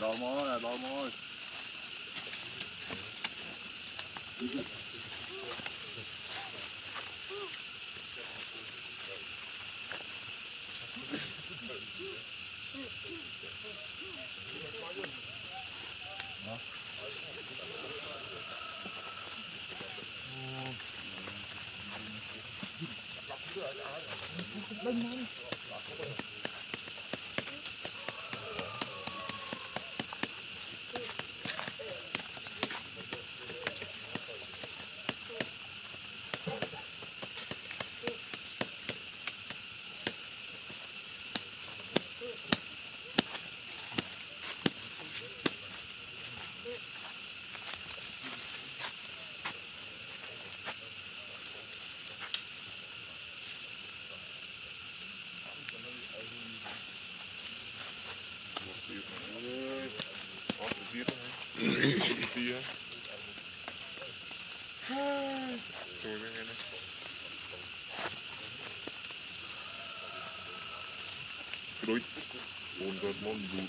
đo mó nè đo mó Bier. So, Freut 100 Mann Blut.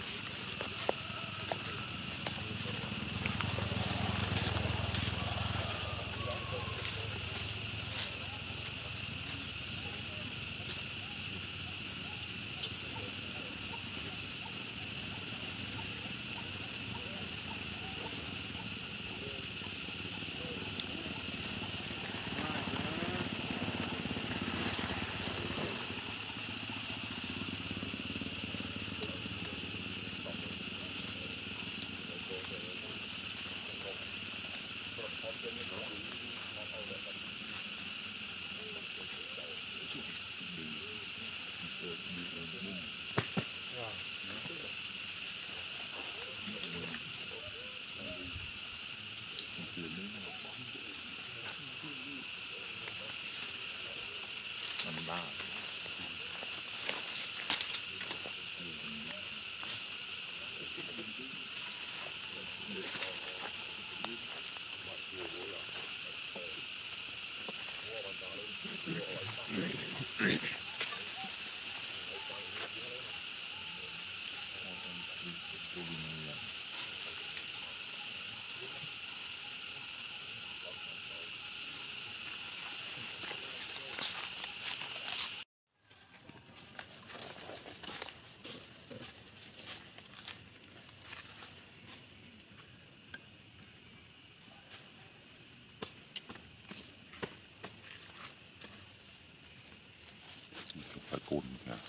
Thank you. kunden